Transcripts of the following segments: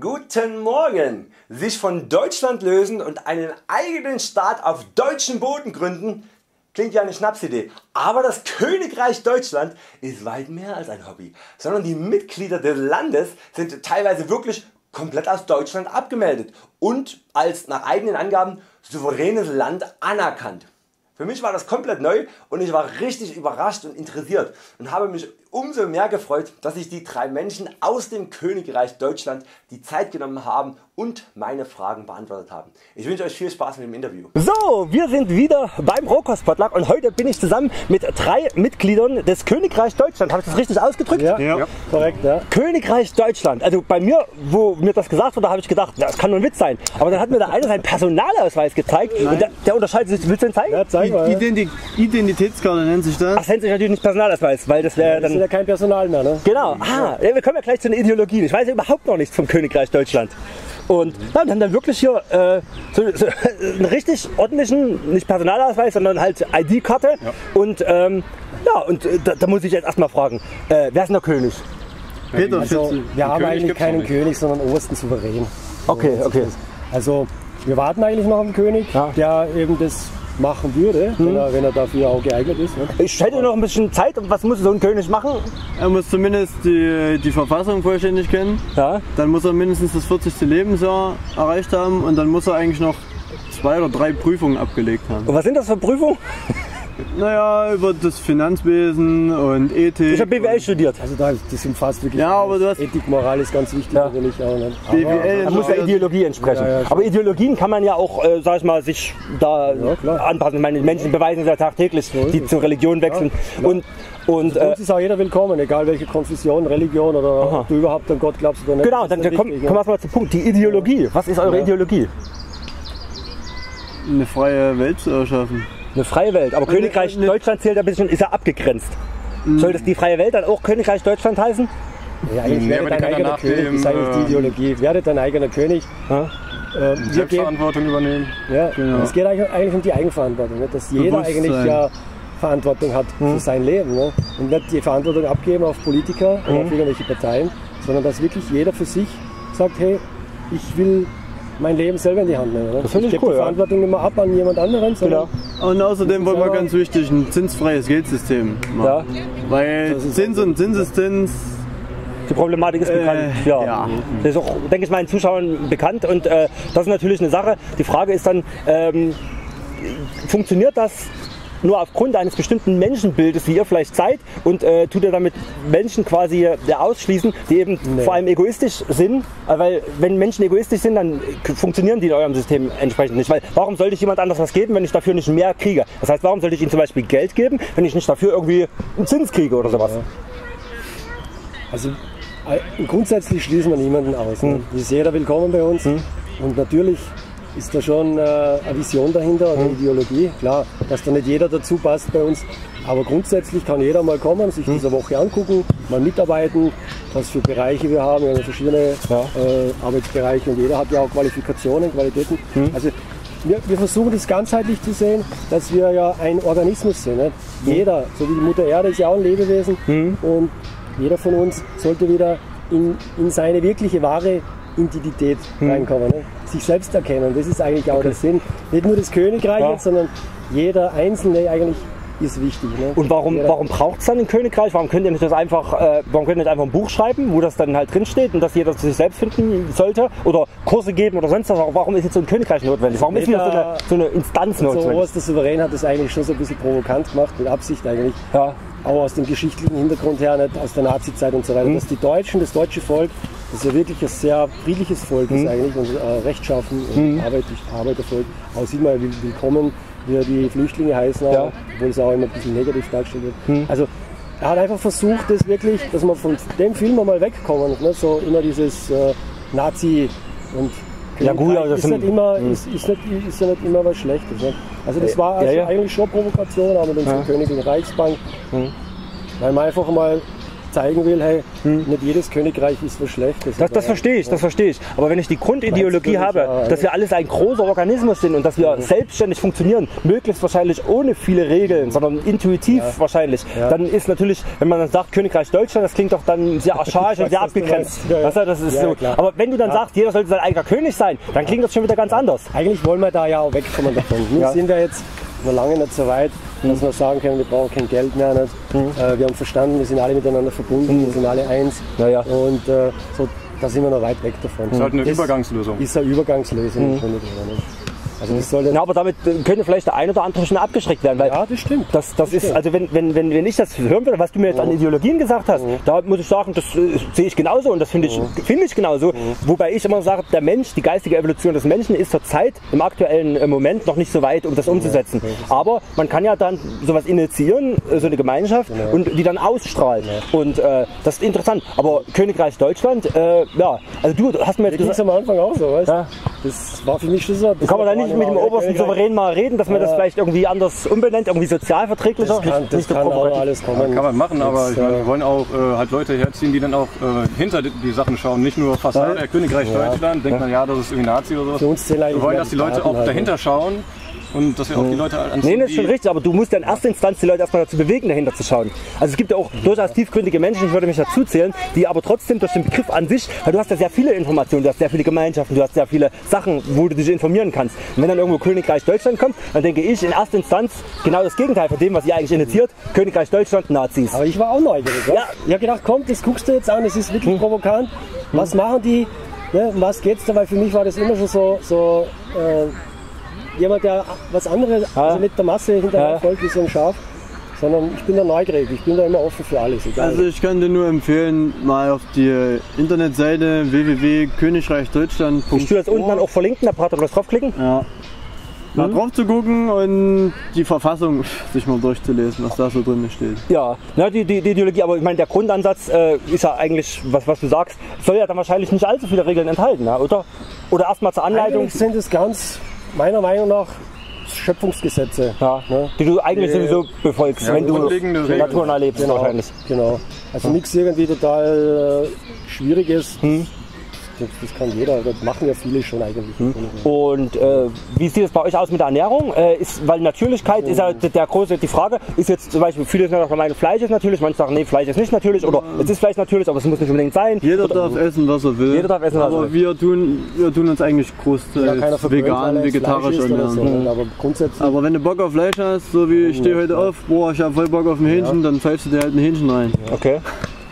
Guten Morgen! Sich von Deutschland lösen und einen eigenen Staat auf deutschem Boden gründen, klingt ja eine Schnapsidee. Aber das Königreich Deutschland ist weit mehr als ein Hobby, sondern die Mitglieder des Landes sind teilweise wirklich komplett aus Deutschland abgemeldet und als nach eigenen Angaben souveränes Land anerkannt. Für mich war das komplett neu und ich war richtig überrascht und interessiert und habe mich umso mehr gefreut, dass sich die drei Menschen aus dem Königreich Deutschland die Zeit genommen haben und meine Fragen beantwortet haben. Ich wünsche Euch viel Spaß mit dem Interview. So, wir sind wieder beim Rohkostpotluck und heute bin ich zusammen mit drei Mitgliedern des Königreich Deutschland. Habe ich das richtig ausgedrückt? Ja, ja. korrekt. Ja. Königreich Deutschland. Also bei mir, wo mir das gesagt wurde, habe ich gedacht, das kann nur ein Witz sein. Aber dann hat mir der eine seinen Personalausweis gezeigt Nein. und der, der unterscheidet sich. Willst du den zeigen? Ja, zeig mal. Identitätskarte nennt sich das. Ach, das nennt sich natürlich nicht Personalausweis, weil das wäre dann... ja kein Personal mehr, ne? Genau, ah, ja, wir kommen ja gleich zu den Ideologien. Ich weiß ja überhaupt noch nichts vom Königreich Deutschland. Und ja, wir haben dann wirklich hier äh, so, so einen richtig ordentlichen, nicht Personalausweis, sondern halt ID-Karte. Und ähm, ja, und äh, da, da muss ich jetzt erstmal fragen, äh, wer ist denn der König? Peter Also, wir haben König eigentlich keinen. König, sondern obersten Souverän. Okay, okay. Also, wir warten eigentlich noch auf den König, Ja. der eben das machen würde, wenn, er, wenn er dafür auch geeignet ist. Ne? Ich hätte noch ein bisschen Zeit. Und was muss so ein König machen? Er muss zumindest die, die Verfassung vollständig kennen. Ja, Dann muss er mindestens das 40. Lebensjahr erreicht haben und dann muss er eigentlich noch zwei oder drei Prüfungen abgelegt haben. und was sind das für Prüfungen? Naja, über das Finanzwesen und Ethik. Ich habe BWL studiert. Also, da, das umfasst wirklich Ja, aber du hast- Ethik, Moral ist ganz wichtig Ja. natürlich auch. Ne? BWL Da muss der Ideologie entsprechen. Ja, ja. Aber Ideologien kann man ja auch, äh, sag ich mal, sich da Ja, anpassen. Ich meine, Menschen beweisen es ja tagtäglich, die zur Religion wechseln. Und, und Bei äh, uns ist auch jeder willkommen, egal welche Konfession, Religion oder ob du überhaupt an Gott glaubst oder nicht. genau, dann dann kommen komm ne? wir erstmal zum Punkt. Die Ideologie. Was ist eure Ja. Ideologie? eine freie Welt zu erschaffen. Eine freie Welt. Aber Königreich ne- Deutschland zählt ein bisschen, ist ja abgegrenzt. Mhm. Soll das die freie Welt dann auch Königreich Deutschland heißen? Ja, eigentlich Nee, werde aber dein eigener König, das ist dem, eigentlich die ähm, Ideologie. Werde dein eigener König. Ja? Äh, Selbstverantwortung übernehmen. ja, Genau. Es geht eigentlich, um die Eigenverantwortung, ne? dass jeder Bewusstsein. eigentlich ja Verantwortung hat Mhm. für sein Leben. Ne? Und nicht die Verantwortung abgeben auf Politiker oder Mhm. auf irgendwelche Parteien, sondern dass wirklich jeder für sich sagt, hey, ich will mein Leben selber in die Hand nehmen. Ne? Das finde ich gebe cool, die ja. Verantwortung nicht mehr ab an jemand anderen, sondern Und außerdem wollen wir ganz wichtig ein zinsfreies Geldsystem machen. Ja. Weil Zins und Zinseszins Die Problematik ist Äh, bekannt. Ja. ja. Das ist auch, denke ich, meinen Zuschauern bekannt. Und äh, das ist natürlich eine Sache. Die Frage ist dann, ähm, funktioniert das nur aufgrund eines bestimmten Menschenbildes, wie ihr vielleicht seid, und äh, tut ihr damit Menschen quasi äh, ausschließen, die eben vor allem egoistisch sind? Äh, weil wenn Menschen egoistisch sind, dann funktionieren die in eurem System entsprechend nicht. Weil warum sollte ich jemand anders was geben, wenn ich dafür nicht mehr kriege? Das heißt, warum sollte ich ihnen zum Beispiel Geld geben, wenn ich nicht dafür irgendwie einen Zins kriege oder sowas? Also äh, grundsätzlich schließen wir niemanden aus. Hm. Ne? Es ist jeder willkommen bei uns. Und natürlich ist da schon äh, eine Vision dahinter, Hm. eine Ideologie. Klar, dass da nicht jeder dazu passt bei uns. Aber grundsätzlich kann jeder mal kommen, sich Hm. diese Woche angucken, mal mitarbeiten, was für Bereiche wir haben. Wir haben verschiedene Ja. äh, Arbeitsbereiche und jeder hat ja auch Qualifikationen, Qualitäten. Hm. Also wir, wir versuchen das ganzheitlich zu sehen, dass wir ja ein Organismus sind. Nicht? Hm. Jeder, so wie die Mutter Erde ist ja auch ein Lebewesen und jeder von uns sollte wieder in, in seine wirkliche wahre Identität Hm. reinkommen. Ne? Sich selbst erkennen, das ist eigentlich auch der Sinn. Nicht nur das Königreich, Ja. jetzt, sondern jeder Einzelne eigentlich ist wichtig. Ne? Und warum, Jeder- warum braucht es dann ein Königreich? Warum könnt ihr nicht das einfach, äh, warum könnt ihr nicht einfach ein Buch schreiben, wo das dann halt drin steht und dass jeder zu sich selbst finden sollte? Oder Kurse geben oder sonst was? Warum ist jetzt so ein Königreich notwendig? Warum ist hier so eine, so eine Instanz so notwendig? oberster Souverän hat das eigentlich schon so ein bisschen provokant gemacht, mit Absicht eigentlich. Ja, auch aus dem geschichtlichen Hintergrund her, nicht aus der Nazi-Zeit und so weiter, dass die Deutschen, das deutsche Volk, das ja wirklich ein sehr friedliches Volk ist eigentlich und äh, rechtschaffen und Arbeit, Arbeitervolk. Auch sieht man, wie willkommen wir die Flüchtlinge heißen, auch, Ja. obwohl es auch immer ein bisschen negativ dargestellt wird. Also er hat einfach versucht, das wirklich, dass man von dem Film mal wegkommen, ne? so immer dieses äh, Nazi und Ja, gut, aber das ist, nicht immer, ist, ist, nicht, ist ja nicht immer was Schlechtes. Ne? Also das war Ja, also ja. eigentlich schon Provokation, mit unserer Ja. Königlichen Reichsbank. Weil man einfach mal zeigen will, hey, nicht jedes Königreich ist was Schlechtes. Das, das verstehe ich, das verstehe ich. Aber wenn ich die Grundideologie habe, ja, dass wir alles ein großer Organismus sind und dass wir selbstständig funktionieren, möglichst wahrscheinlich ohne viele Regeln, sondern intuitiv wahrscheinlich, Ja. dann ist natürlich, wenn man dann sagt Königreich Deutschland, das klingt doch dann sehr archaisch und sehr abgegrenzt. Weißt du, das ist so. Aber wenn du dann sagst, jeder sollte sein eigener König sein, dann klingt das schon wieder ganz anders. Eigentlich wollen wir da ja auch wegkommen davon. Nun sind wir jetzt noch lange nicht so weit, dass wir sagen können, wir brauchen kein Geld mehr. Nicht. Äh, wir haben verstanden, wir sind alle miteinander verbunden, wir sind alle eins. Ja, ja. Und äh, so, da sind wir noch weit weg davon. Das ist halt eine Das Übergangslösung. Ist eine Übergangslösung nicht. Also das soll Ja, aber damit könnte vielleicht der ein oder andere schon abgeschreckt werden, weil ja, das stimmt. Das, das ist, stimmt. also wenn, wenn, wenn, wenn ich das hören würde, was du mir jetzt an Ideologien gesagt hast, da muss ich sagen, das äh, sehe ich genauso und das finde ich, finde ich genauso. Wobei ich immer sage, der Mensch, die geistige Evolution des Menschen ist zurzeit im aktuellen äh, Moment noch nicht so weit, um das umzusetzen. Aber man kann ja dann sowas initiieren, äh, so eine Gemeinschaft und die dann ausstrahlen. Und äh, das ist interessant. Aber Königreich Deutschland, äh, ja, also du hast mir jetzt ging es gesagt, am Anfang auch so, weißt Ja. Das war für mich schon so. das kann man da war nicht mit dem obersten. Souverän mal reden, dass man das vielleicht irgendwie anders umbenennt, irgendwie sozialverträglicher? Das kann, Nicht- das nicht kann auch alles kommen. Kann man machen, aber Jetzt, ich meine, äh, wir wollen auch äh, halt Leute herziehen, die dann auch äh, hinter die, die Sachen schauen. Nicht nur Fassade, Weil- Königreich Deutschland, denkt man, ja, das ist irgendwie Nazi oder Für so. uns zählen eigentlich Wir wollen, dass die Leute auch halt, dahinter schauen und dass wir auch die Leute anziehen, Nee, das ist schon richtig, aber du musst ja in erster Instanz die Leute erstmal dazu bewegen, dahinter zu schauen. Also es gibt ja auch durchaus tiefgründige Menschen, ich würde mich dazu zählen, die aber trotzdem durch den Begriff an sich, weil du hast ja sehr viele Informationen, du hast sehr viele Gemeinschaften, du hast sehr viele Sachen, wo du dich informieren kannst. Und wenn dann irgendwo Königreich Deutschland kommt, dann denke ich in erster Instanz genau das Gegenteil von dem, was ihr eigentlich initiiert. Königreich Deutschland, Nazis. Aber ich war auch neugierig. Ja. Ja. Ich habe gedacht, komm, das guckst du jetzt an, das ist wirklich provokant. Was machen die? Ne, was geht's da? Weil für mich war das immer schon so, so äh, jemand, der was anderes, also nicht der Masse hinterher Ja. folgt wie so ein Schaf, sondern ich bin da neugierig, ich bin da immer offen für alles. Egal. Also ich kann dir nur empfehlen, mal auf die Internetseite www.königreichdeutschland.de Ich tue das unten dann auch verlinken, da braucht ihr bloß draufklicken. Ja. Mal drauf zu gucken und die Verfassung sich mal durchzulesen, was da so drin steht. Ja, ne, die, die, die Ideologie, aber ich meine, der Grundansatz äh, ist ja eigentlich, was, was du sagst, soll ja dann wahrscheinlich nicht allzu viele Regeln enthalten, ja, oder? Oder erstmal zur Anleitung, Eigentlich sind es ganz, meiner Meinung nach, Schöpfungsgesetze. ja, Ne? die du eigentlich Nee. sowieso befolgst, Ja, wenn du die. Natur erlebst Genau, wahrscheinlich. genau. Also nichts irgendwie total äh, Schwieriges. Hm. Das, das kann jeder, das machen ja viele schon eigentlich. Hm. Und äh, wie sieht es bei euch aus mit der Ernährung? Äh, ist, weil Natürlichkeit ist ja d- der große, die Frage ist jetzt zum Beispiel, viele sagen, der Meinung, Fleisch ist natürlich, manche sagen, nee, Fleisch ist nicht natürlich oder es ist vielleicht natürlich, aber es muss nicht unbedingt sein. Jeder oder, darf essen, was er will. Jeder darf essen, was er Aber will. wir tun, wir tun uns eigentlich großteils Ja, weil vegan, er vegetarisch Fleisch isst oder so, ernähren. Aber grundsätzlich Aber wenn du Bock auf Fleisch hast, so wie ich stehe heute auf, boah, ich habe voll Bock auf ein Hähnchen, dann pfeifst du dir halt ein Hähnchen rein. Okay.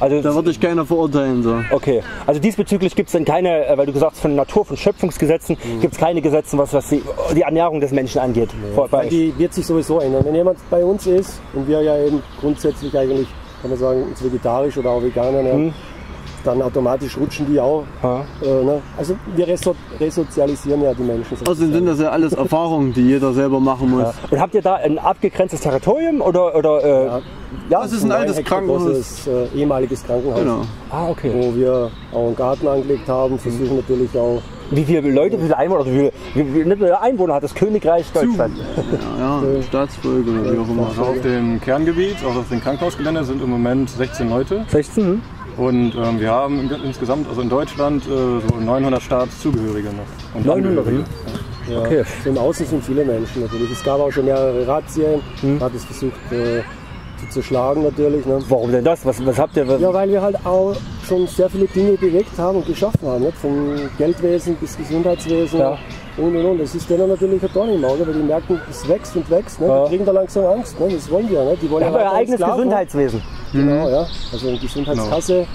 Also, Da wird dich keiner verurteilen. So. Okay, also diesbezüglich gibt es dann keine, äh, weil du gesagt hast, von Natur, von Schöpfungsgesetzen, Mhm. gibt es keine Gesetze, was, was die, die Ernährung des Menschen angeht. Weil die wird sich sowieso ändern. Wenn jemand bei uns ist und wir ja eben grundsätzlich eigentlich, kann man sagen, uns vegetarisch oder auch vegan ernähren, dann automatisch rutschen die auch. Ja. Äh, ne? Also wir reso resozialisieren ja die Menschen. Außerdem sind das ja alles Erfahrungen, die jeder selber machen muss. Und habt ihr da ein abgegrenztes Territorium oder, oder äh, ja. Das ist ein altes Hektar Krankenhaus. großes, äh, ehemaliges Krankenhaus, Genau. Ah, okay. wo wir auch einen Garten angelegt haben, versuchen natürlich auch Wie viele Leute, wie viele Einwohner, oder wie viele, wie, wie, nicht nur Einwohner hat das Königreich Deutschland? Ja, ja Staatsfolge oder wie auch immer. Also auf dem Kerngebiet, also auf dem Krankenhausgelände, sind im Moment 16 Leute. 16? Hm? Und ähm, wir haben insgesamt, also in Deutschland, äh, so 900 Staatszugehörige noch. Und 900, Angehörige. Ja. Okay. Im Außen sind viele Menschen natürlich. Es gab auch schon mehrere Razzien, Hm. hat es versucht äh, zu zerschlagen natürlich. Ne? Warum denn das? Was, was habt ihr? Ja, weil wir halt auch schon sehr viele Dinge bewegt haben und geschaffen haben. Nicht? Vom Geldwesen bis Gesundheitswesen Ja. und und und. Das ist denen natürlich ein Dorn im Auge, weil die merken, es wächst und wächst. Ne? Ja. Die kriegen da langsam Angst. Ne? Das wollen die ja. Ne? Die wollen ihr habt euer eigenes Sklaven. Gesundheitswesen. Genau, ja. Also eine Gesundheitskasse,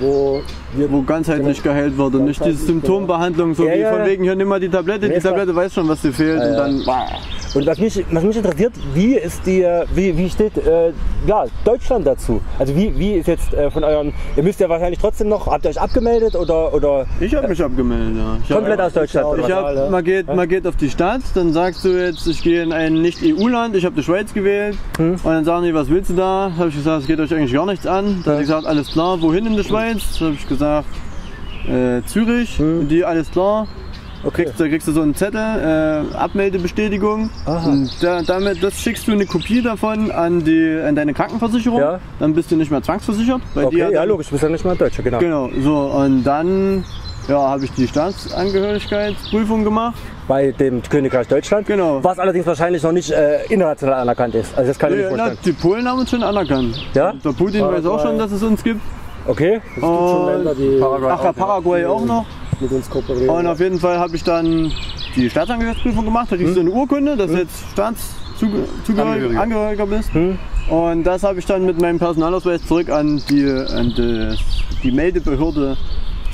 wo wir Wo ganzheitlich geheilt wird und nicht diese Symptombehandlung, so Ja, wie ja. von wegen, hier nimm mal die Tablette, Nee, die. Tablette weiß schon, was dir fehlt und dann Und was mich, was mich interessiert, wie ist die, wie, wie steht äh, ja, Deutschland dazu? Also wie, wie ist jetzt äh, von euren, ihr müsst ja wahrscheinlich trotzdem noch, habt ihr euch abgemeldet oder, oder Ich habe mich abgemeldet, ja. Ich hab- komplett aus Deutschland? Ich hab, ja. man, geht, man geht auf die Stadt, dann sagst du jetzt, ich gehe in ein Nicht-EU-Land, ich habe die Schweiz gewählt. Hm. Und dann sagen die, was willst du da? Habe ich gesagt, es geht euch eigentlich gar nichts an. Dann habe ich gesagt, alles klar, wohin in der Schweiz? Habe ich gesagt, äh, Zürich. Hm. Die, alles klar. Kriegst, du, kriegst du so einen Zettel, äh, Abmeldebestätigung. Und da, damit, das schickst du eine Kopie davon an, die, an deine Krankenversicherung. Ja. Dann bist du nicht mehr zwangsversichert. Weil die Okay, ja dann- logisch, du bist ja nicht mal Deutscher, genau. Genau, so und dann ja, habe ich die Staatsangehörigkeitsprüfung gemacht. Bei dem Königreich Deutschland. Genau. Was allerdings wahrscheinlich noch nicht äh, international anerkannt ist. Also das kann ich mir Ja, na, vorstellen. die Polen haben uns schon anerkannt. Ja? Der Putin weiß auch schon, dass es uns gibt. Okay. Es gibt schon Länder, die Paraguay Ach ja. Paraguay auch noch. mit uns kooperieren. Und auf jeden Fall habe ich dann die Staatsangehörigkeitsprüfung gemacht. Da kriegst du eine Urkunde, dass du jetzt Staatszugehöriger Angehöriger. Angehöriger bist. Und das habe ich dann mit meinem Personalausweis zurück an die, an die, die Meldebehörde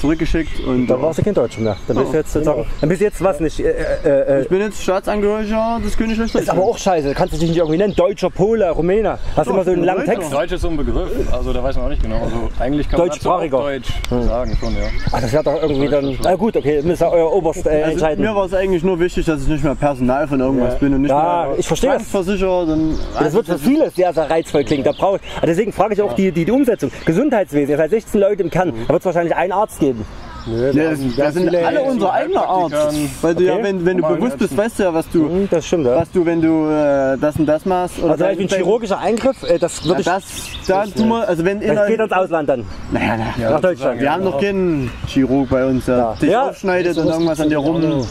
zurückgeschickt. Und Dann warst du kein Deutscher mehr. Dann bist du jetzt sozusagen. Dann bist du jetzt was nicht. Äh, äh, äh, ich bin jetzt Staatsangehöriger des Königreichs ist aber auch scheiße. Du kannst dich nicht irgendwie nennen. Deutscher, Pole, Rumäne. Hast immer so einen langen Deutscher. Text. Deutsch ist so ein Begriff, also da weiß man auch nicht genau. Also eigentlich kann man Deutschsprachiger. Deutsch sagen schon, ja. Ach, das wäre doch irgendwie dann. Na gut, okay, müsst ihr euer Oberst äh, Also entscheiden. mir war es eigentlich nur wichtig, dass ich nicht mehr Personal von irgendwas Ja. bin und nicht Ja, mehr ich verstehe das. versichert. Und Das wird für viele sehr, sehr reizvoll klingen. Da brauch, also deswegen frage ich auch die, die, die Umsetzung. Gesundheitswesen, ihr seid 16 Leute im Kern. Da wird es wahrscheinlich einen Arzt geben. Nö, Ja, das, das sind alle unsere eigene Art. Weil du ja, Okay. wenn, wenn du bewusst bist, weißt du ja, was du, Hm, Das stimmt, ja. was du, wenn du äh, das und das machst. Oder Also ein chirurgischer Eingriff, äh, das Ja, würde ich. das, da tun wir, also wenn in Das geht ans Ausland dann. naja, na, Nach Deutschland. wir haben noch keinen Chirurg bei uns, der Ja. dich Ja. aufschneidet und irgendwas an dir rum.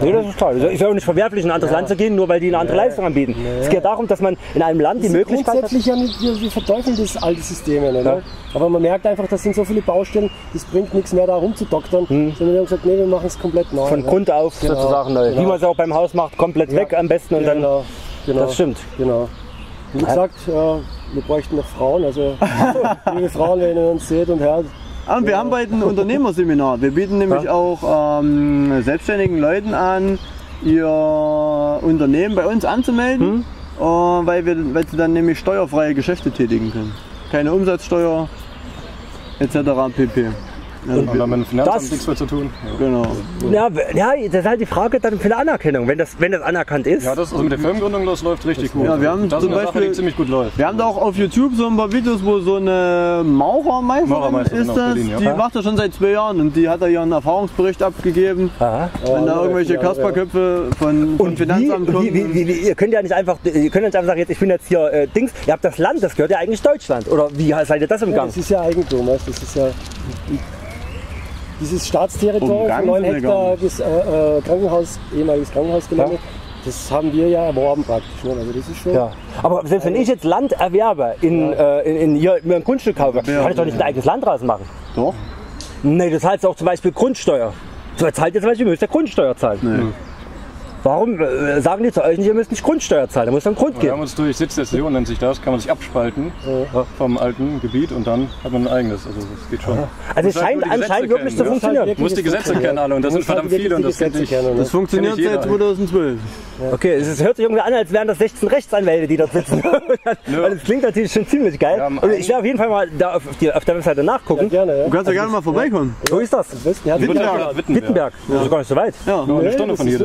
Nee, das ist toll. Also ist ja auch nicht verwerflich, in ein anderes Land zu gehen, nur weil die eine andere Leistung anbieten. Es geht darum, dass man in einem Land die Möglichkeit hat. grundsätzlich ja nicht, wir, verteufeln das alte System ja nicht. Ja. Ne? Aber man merkt einfach, das sind so viele Baustellen, das bringt nichts mehr da rumzudoktern. Sondern wir haben gesagt, nee, wir machen es komplett neu. Hm. Von ne? Grund auf Genau, sozusagen neu. Wie genau. man es auch beim Haus macht, komplett weg am besten und dann. Genau, genau. Das stimmt. Genau. Wie gesagt, wir bräuchten noch Frauen. Also, liebe Frauen, wenn ihr uns seht und hört, Ah, und wir haben bald ein Unternehmerseminar. Wir bieten nämlich auch ähm, selbstständigen Leuten an, ihr Unternehmen bei uns anzumelden, äh, weil, wir, weil sie dann nämlich steuerfreie Geschäfte tätigen können. Keine Umsatzsteuer etc. pp. Und dann mit dem Finanzamt Das- nichts mehr zu tun. Ja. genau. Ja, ja, das ist halt die Frage dann für eine Anerkennung. Wenn das, wenn das anerkannt ist, Ja, das also mit der Firmengründung, das läuft richtig gut. Ja, wir haben das ist zum Sache, Beispiel- die ziemlich gut läuft. Wir haben da auch auf YouTube so ein paar Videos, wo so eine Maurermeisterin Maurermeisterin ist das, Berlin, ja. die Ja. macht das schon seit zwei Jahren und die hat da ihren Erfahrungsbericht abgegeben. Aha. Wenn da ja, irgendwelche ja, Kasperköpfe von, von Finanzamt wie, kommen. wie, wie, wie, ihr könnt ja nicht einfach, ihr könnt ja nicht einfach sagen, jetzt, ich bin jetzt hier äh, Dings, ihr habt das Land, das gehört ja eigentlich Deutschland. Oder wie seid ihr das im ja, Gang? das ist ja Eigentum. Weißt? du, Das ist ja dieses Staatsterritorium von 9 sind wir gar Hektar das, äh, äh, Krankenhaus, ehemaliges Krankenhausgelände. Das haben wir ja erworben praktisch. Ne? Also das ist schon. Ja. Aber selbst wenn ich jetzt Land erwerbe, in, äh, in, in hier mir ein Grundstück kaufe, kann ich doch nicht ein eigenes Land draus machen. Doch. Nee, das heißt auch zum Beispiel Grundsteuer. So zahlt ihr zum Beispiel, ihr müsst ja Grundsteuer zahlen. Nee. Warum äh, sagen die zu euch nicht, ihr müsst nicht Grundsteuer zahlen? Da muss einen Grund Wir geben. haben uns durch Sitzzession, nennt sich das, kann man sich abspalten vom alten Gebiet und dann hat man ein eigenes. Also das geht schon. Also es halt scheint anscheinend wirklich zu funktionieren. Muss die Gesetze kennen alle und das sind verdammt viele und das kennt nicht. Das funktioniert seit jeder. 2012. Okay, es hört sich irgendwie an, als wären das 16 Rechtsanwälte, die dort sitzen. Weil es klingt natürlich schon ziemlich geil. Wir Und ich werde auf jeden Fall mal da auf, die, auf der Webseite Ja, nachgucken. gerne, ja. Du kannst ja gerne mal vorbeikommen. Wo ist das? Ja, Wittenberg. Wittenberg. Das ist gar nicht so weit. Ja. Nur eine Stunde von hier.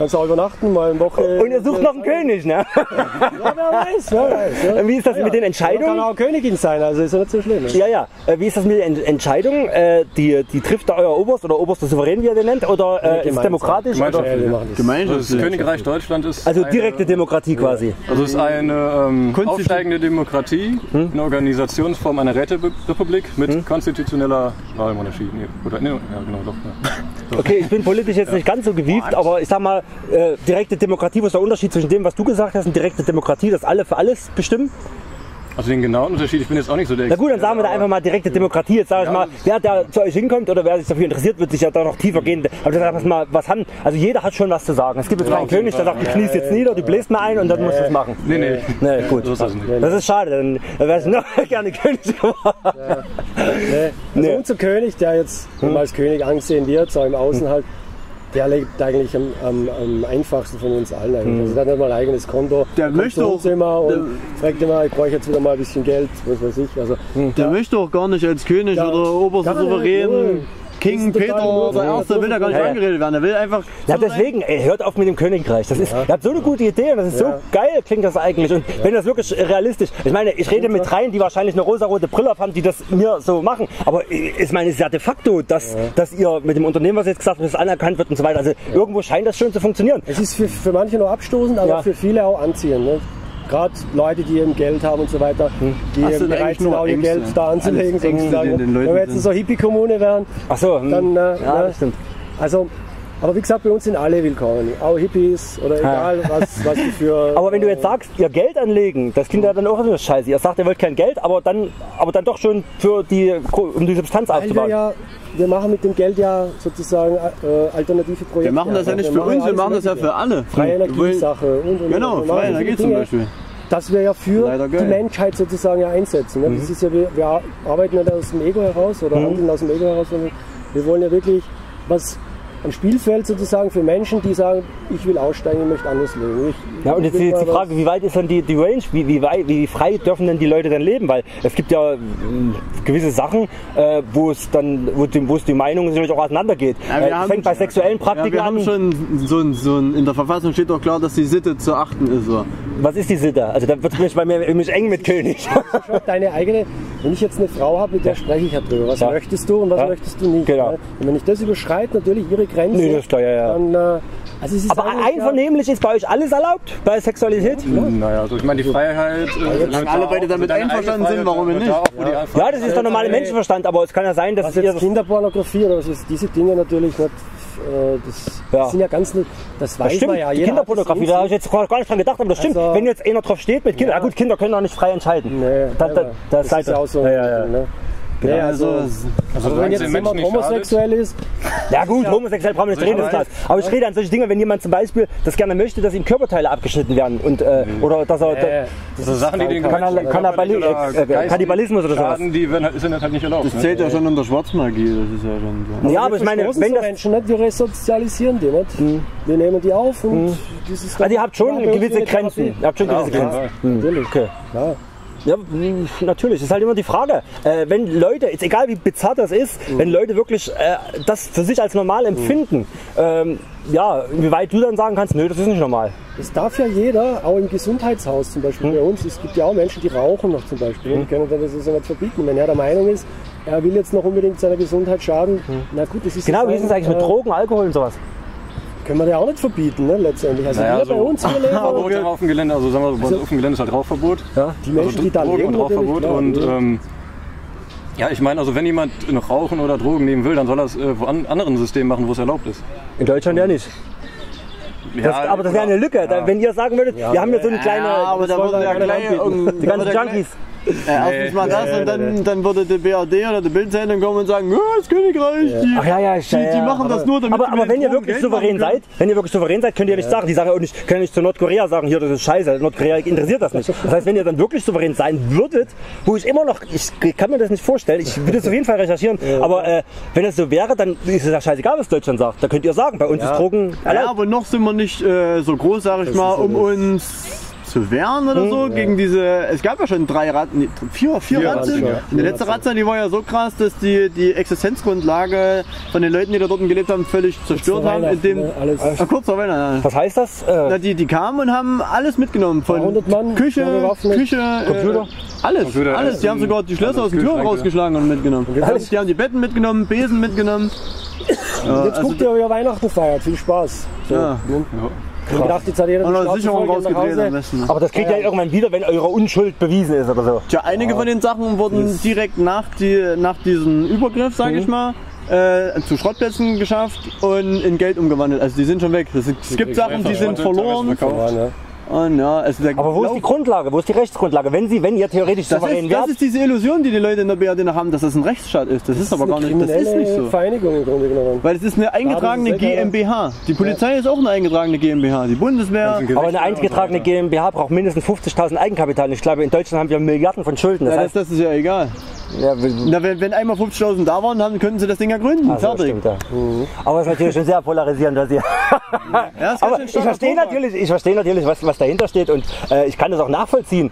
Ja. Kannst du auch übernachten, mal eine Woche. Und ihr sucht noch einen König, ne? Ja, wer weiß, wer weiß. Ja. Wie ist das mit den Kann Entscheidungen? auch Königin sein, also ist ja nicht so schlimm. Ne? Ja, ja. Äh, Wie ist das mit den Ent- Entscheidungen? Äh, Die, die trifft da euer Oberst oder oberster Souverän, wie ihr den nennt? Oder äh, ist es demokratisch? Gemeinschaft. Oder? Ja, wir machen das. Das Gemeinschaftlich. Königreich Deutschland ist Also eine- direkte Demokratie quasi. Also es ist eine ähm, aufsteigende Demokratie, eine Organisationsform einer Räterepublik mit konstitutioneller Wahlmonarchie. Nee, oder, nee, ja, genau, doch. Ja. Okay, ich bin politisch jetzt nicht ganz so gewieft, aber ich sag mal, äh, direkte Demokratie, was ist der Unterschied zwischen dem, was du gesagt hast, und direkte Demokratie, dass alle für alles bestimmen? Also den genauen Unterschied, ich bin jetzt auch nicht so der Na gut, dann sagen wir da einfach mal direkte Demokratie. Jetzt sage ich mal, wer da zu euch hinkommt oder wer sich dafür interessiert, wird sich ja da noch tiefer gehen. Aber dann sagen wir mal, was haben, also jeder hat schon was zu sagen. Es gibt jetzt keinen auf jeden König, der sagt, du kniest jetzt nieder, du bläst mal ein und dann musst du es machen. Nee, nee. Nee, gut. So ist das nicht. Das ist schade, dann wäre ich noch gerne König geworden. Nee. Also Nee. unser König, der jetzt immer als König angesehen wird, so im Außen halt, der lebt eigentlich am, am, am einfachsten von uns allen. Eigentlich. Also der hat nicht mal ein eigenes Konto. Der kommt möchte auch- immer und fragt immer, ich brauche jetzt wieder mal ein bisschen Geld, was weiß ich. Also Der möchte auch gar nicht als König oder oberster King Peter nur- der Erste will da gar nicht Ja, ja. angeredet werden. Er will einfach. Ja, deswegen, ey, hört auf mit dem Königreich. Das ist, ihr habt so eine gute Idee und das ist so geil, klingt das eigentlich. Und wenn das wirklich realistisch, ich meine, ich rede mit dreien, die wahrscheinlich eine rosarote Brille haben, die das mir so machen. Aber ich meine, es ist ja de facto, dass, dass ihr mit dem Unternehmen, was jetzt gesagt es anerkannt wird und so weiter. Also irgendwo scheint das schon zu funktionieren. Es ist für, für manche noch abstoßend, aber Ja. für viele auch anziehend. Ne? Gerade Leute, die eben Geld haben und so weiter, die Hast eben bereit sind, auch ihr Ängste? Geld da anzulegen. Ängste, Leuten Wenn wir jetzt in sind. so eine Hippie-Kommune wären, so, hm. dann. Äh, ja, ne? Also, aber wie gesagt, bei uns sind alle willkommen. Auch Hippies oder egal, was, was die für. Aber wenn du jetzt sagst, ihr Geld anlegen, das klingt ja dann auch so scheiße. Ihr sagt, ihr wollt kein Geld, aber dann, aber dann doch schon für die, um die Substanz Weil wir, aufzubauen. ja, wir machen mit dem Geld ja sozusagen äh, alternative Projekte. Wir machen das ja Also nicht für uns, wir machen das ja für alle. Freie Energiesache und, und Genau, und, und freie Energie zum Beispiel. dass wir ja für die. Menschheit sozusagen ja einsetzen. Ne? Mhm. Das ist ja, wir, wir arbeiten nicht aus dem Ego heraus oder handeln aus dem Ego heraus, sondern wir wollen ja wirklich was ein Spielfeld sozusagen für Menschen, die sagen, ich will aussteigen, ich möchte anders leben. Ich, Ja, und jetzt ist die Frage, wie weit ist dann die, die Range, wie, wie, weit, wie frei dürfen denn die Leute dann leben? Weil es gibt ja mm, gewisse Sachen, äh, wo es dann, wo, die, wo es die Meinung sicherlich auch auseinandergeht. Ja, wir äh, haben- fängt bei sexuellen Ja, Praktiken wir haben an. schon so ein, so ein, in der Verfassung steht doch klar, dass die Sitte zu achten ist. So. Was ist die Sitte? Also da wird mich bei mir mich eng mit König. deine eigene, wenn ich jetzt eine Frau habe, mit der spreche ich ja drüber. Was Ja. möchtest du und was Ja. möchtest du nicht? Genau. Ne? Und wenn ich das überschreite, natürlich ihre Grenze, Nee, das ist klar, ja, ja. dann, äh, also es ist Aber einvernehmlich ist bei euch alles erlaubt? Bei Sexualität? Naja, also ich meine, die Freiheit. Äh, Solange alle beide damit einverstanden sind, warum nicht? Ja, das ist der normale Menschenverstand, aber es kann ja sein, dass Was jetzt das Kinderpornografie oder was ist, diese Dinge natürlich nicht, äh, das, Ja. das sind ja ganz, das weiß Das stimmt, man ja. die das Kinderpornografie, in da habe ich jetzt gar nicht dran gedacht, aber das stimmt. Also- Wenn jetzt einer drauf steht mit Kindern, ja. gut, Kinder können auch nicht frei entscheiden. Nee, da, da, selber. da das seid ist ja auch so. Ja, ja, ja. Ne? Nee, also, Also, aber wenn jetzt jemand Menschen nicht homosexuell ist, Ja gut, homosexuell brauchen wir nicht reden, ist klar. Aber ich rede an solche Dinge, wenn jemand zum Beispiel das gerne möchte, dass ihm Körperteile abgeschnitten werden und äh, oder dass er äh, So Sachen, die den Kannibali- körperlich oder äh, äh, Kannibalismus oder sowas. schaden, die werden, halt- sind halt nicht erlaubt. das ne? zählt ja schon unter Schwarzmagie, das ist ja schon so. ja, aber ich meine, wenn das Menschen nicht, wir resozialisieren die nicht. Wir nehmen die auf und dieses also ihr habt schon gewisse Grenzen. Ihr habt schon gewisse Ja, Grenzen. Natürlich. Okay. Ja. Ja, natürlich. Das ist halt immer die Frage. Äh, wenn Leute, jetzt egal wie bizarr das ist, wenn Leute wirklich äh, das für sich als normal empfinden, ähm, ja, wie weit du dann sagen kannst, nö, das ist nicht normal. Das darf ja jeder, auch im Gesundheitshaus zum Beispiel Hm. bei uns. Es gibt ja auch Menschen, die rauchen noch zum Beispiel. Die können dann das also nicht verbieten. Wenn er der Meinung ist, er will jetzt noch unbedingt seiner Gesundheit schaden, na gut, das ist Genau, wie ist es eigentlich mit äh, Drogen, Alkohol und sowas? Können wir ja auch nicht verbieten, ne, letztendlich. Also Naja, wir so- bei uns hier leben, Verbot auf dem Gelände, also sagen wir, bei uns auf dem Gelände ist halt Rauchverbot. die Menschen, also die da leben, und Rauchverbot klar, und ja. ähm, ja, ich meine, also wenn jemand noch Rauchen oder Drogen nehmen will, dann soll er es äh, wo an anderen Systemen machen, wo es erlaubt ist. In Deutschland ja nicht. Das, aber das wäre eine Lücke. Da, wenn ihr sagen würdet, wir haben hier so eine kleine. Ja, aber da würde ja gleich die ganzen ja Junkies. Äh, erstens mal das und dann, dann würde die BRD oder die Bildzeitung kommen und sagen, ja, das Königreich, die, Ach ja, ja, die, ja, die ja. machen das nur, damit Aber, aber wenn ihr wirklich Geld souverän seid, wenn ihr wirklich souverän seid, könnt ihr nicht sagen, die sagen auch nicht, können nicht zu Nordkorea sagen, hier, das ist scheiße, Nordkorea interessiert das nicht. Das heißt, wenn ihr dann wirklich souverän sein würdet, wo ich immer noch, ich kann mir das nicht vorstellen, ich würde es auf jeden Fall recherchieren, aber äh, wenn es so wäre, dann ist es ja scheißegal, was Deutschland sagt. Da könnt ihr sagen, bei uns ist Drogen Ja, aber noch sind wir nicht äh, so groß, sag ich mal, um uns zu wehren oder so gegen diese. Es gab ja schon drei Ratten, nee, vier, vier, Vier Ratzen. Ratten, ja. Die letzte Ratze, die war ja so krass, dass die die Existenzgrundlage von den Leuten, die da dort gelebt haben, völlig zerstört haben. Indem, ne, alles. Ah, kurz vor Weihnachten. ja. Was heißt das? Äh, Na, die, die kamen und haben alles mitgenommen. Von 100 Mann, Küche, bewaffnet. Küche, Computer? Äh, alles. Computer, alles. Die Essen, haben sogar die Schlösser aus den Türen rausgeschlagen und mitgenommen. Alles? Die haben die Betten mitgenommen, Besen mitgenommen. Und jetzt guckt ihr, wie ihr Weihnachten feiert. Viel Spaß. So, Ja. ne? Ich dachte, jetzt hat jeder Und die eine Sicherung rausgedreht am besten. aber das kriegt ihr ja irgendwann wieder, wenn eure Unschuld bewiesen ist oder so. Tja, einige von den Sachen wurden direkt nach, die, nach diesem Übergriff, sage ich mal, äh, zu Schrottplätzen geschafft und in Geld umgewandelt. Also die sind schon weg. Es, es gibt Sachen, die sind verloren. Ja? Und ja, ist der Aber wo ist die Grundlage? Wo ist die Rechtsgrundlage? Wenn sie, wenn ihr theoretisch das souverän ist, das wärt, ist diese Illusion, die die Leute in der BRD noch haben, dass das ein Rechtsstaat ist. Das ist aber gar nicht, das ist nicht so. Vereinigung im Grunde genommen. Weil es ist eine eingetragene das GmbH. Die Polizei ist auch eine eingetragene GmbH. Die Bundeswehr. aber eine eingetragene GmbH braucht mindestens 50.000 Eigenkapital. Und Ich glaube, in Deutschland haben wir Milliarden von Schulden. Das Ja, das, heißt, das ist ja egal. Ja, Na, wenn, wenn einmal 50.000 da waren, dann könnten sie das Ding ja gründen. Also, Fertig. stimmt, ja. Aber es ist natürlich schon sehr polarisierend, was ihr. Ja, Aber ich verstehe natürlich, ich verstehe natürlich, was, was dahinter steht und äh, ich kann das auch nachvollziehen.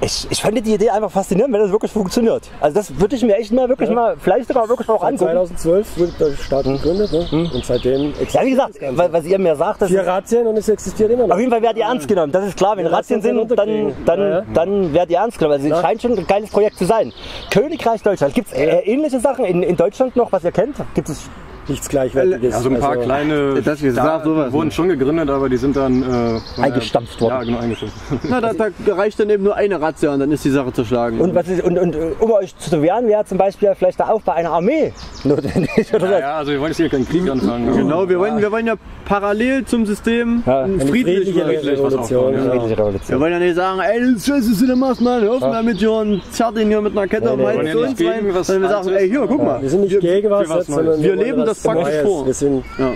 Ich, ich fand die Idee einfach faszinierend, wenn das wirklich funktioniert. Also das würde ich mir echt mal wirklich mal, vielleicht sogar wirklich auch Seit angucken. 2012 wurde der Staat gegründet ne? und seitdem Ja, wie gesagt, weil, was ihr mir sagt, das vier Razzien und es existiert immer noch. auf jeden Fall werdet ihr ernst genommen. Das ist klar, wenn Ja, Razzien sind, dann, dann, Ja, ja. dann werdet ihr ernst genommen. Also es Ja. scheint schon ein geiles Projekt zu sein. Königreich Deutschland. Gibt es äh, ähnliche Sachen in, in Deutschland noch, was ihr kennt? Gibt es Nichts Gleichwertiges. Also ein paar Also, kleine Das gesagt, Staaten sowas wurden schon gegründet, aber die sind dann äh, Eingestampft worden. Ja, genau, eingestampft. Na, da, da reicht dann eben nur eine Razzia und dann ist die Sache zerschlagen. Und, was ist, und, und äh, um euch zu wehren, wäre zum Beispiel vielleicht der Aufbau einer Armee notwendig. Oder Ja, ja, also wir wollen jetzt hier keinen Krieg anfangen. Genau, wir wollen, wir wollen ja parallel zum System Ja, ein eine friedlich friedliche was Revolution. aufbauen, ja. Friedliche Wir Revolution. wollen ja nicht sagen, ey, das ist scheiße, was du da machst, Mann, hör auf mal mit dir und zerrt ihn hier mit einer Kette Nee, nee. Hals Wir zu uns ja rein, sondern wir sagen, ey, hier, guck mal. Wir sind nicht gegen was, Wir leben das praktisch Neues. vor. Wir sind Ja.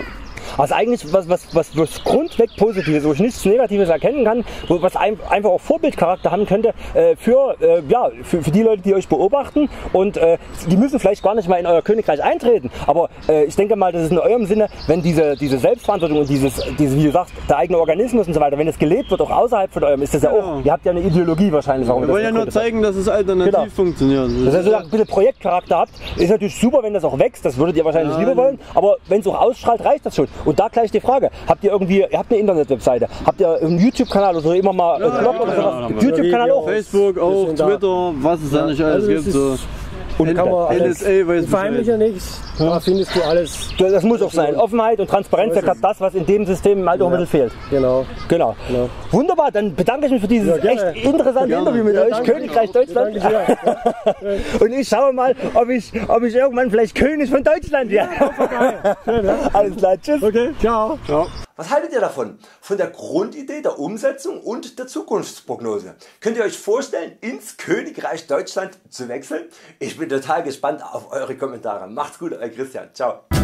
Also eigentlich was, was, was, was grundweg Positives, wo ich nichts Negatives erkennen kann, wo, was ein, einfach auch Vorbildcharakter haben könnte äh, für, äh, ja, für, für die Leute, die euch beobachten. Und äh, die müssen vielleicht gar nicht mal in euer Königreich eintreten. Aber äh, ich denke mal, das ist in eurem Sinne, wenn diese, diese Selbstverantwortung und dieses, diese, wie du sagst, der eigene Organismus und so weiter, wenn es gelebt wird, auch außerhalb von eurem, ist das ja Genau. auch, ihr habt ja eine Ideologie wahrscheinlich. warum Wir wollen ja nur zeigen, dass es alternativ Genau. funktioniert. Dass ihr so ein bisschen Projektcharakter habt, ist natürlich super, wenn das auch wächst. Das würdet ihr wahrscheinlich lieber wollen. Aber wenn es auch ausstrahlt, reicht das schon. Und da gleich die Frage: Habt ihr irgendwie, ihr habt eine Internetwebseite, habt ihr einen YouTube-Kanal oder so immer mal einen Blog oder ja, sowas? haben wir. YouTube-Kanal auch. Facebook, auch. Twitter, was es da nicht alles Also das gibt. So. und kann man alles, NSA weiß Bescheid. verheimlichen nichts. Da findest du alles. Das muss auch sein. Offenheit und Transparenz ist gerade das, was in dem System halt auch ein bisschen fehlt. Genau. Genau. Genau. Wunderbar, dann bedanke ich mich für dieses Ja, echt interessante Gerne. Interview mit Ja, euch, danke. Königreich Deutschland. Und ich schaue mal, ob ich, ob ich irgendwann vielleicht König von Deutschland werde. Alles klar, tschüss. Okay, ciao. Was haltet ihr davon? Von der Grundidee, der Umsetzung und der Zukunftsprognose? Könnt ihr euch vorstellen, ins Königreich Deutschland zu wechseln? Ich bin total gespannt auf eure Kommentare. Macht's gut, euer Christian. Ciao.